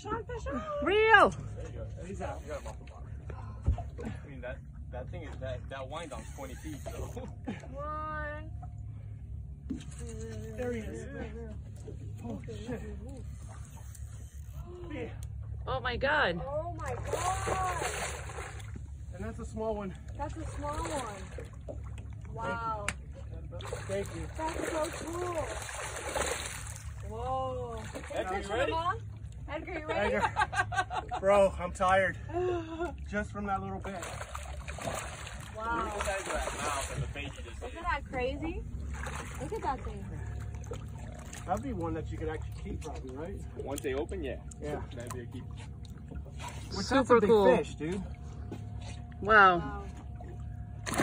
Fish on, fish on, fish on. Reel. There you go. He's out. You got him off the box. I mean, that, that thing is, that, that wind down's 20 feet, so. One. There he is. Oh, shit. Yeah. Oh my God. Oh my god. And that's a small one. That's a small one. Wow. Thank you. That's so cool. Whoa. Edgar, you Picture ready? them all? Edgar, you ready? Edgar. Bro, I'm tired. Just from that little bit. Wow. Look at that mouth and the bait you just Isn't that crazy? Look at that thing. That'd be one that you could actually keep probably, right? Once they open, yeah. Yeah. That'd be a keep. Which that's Super cool. fish, dude. Wow. Wow.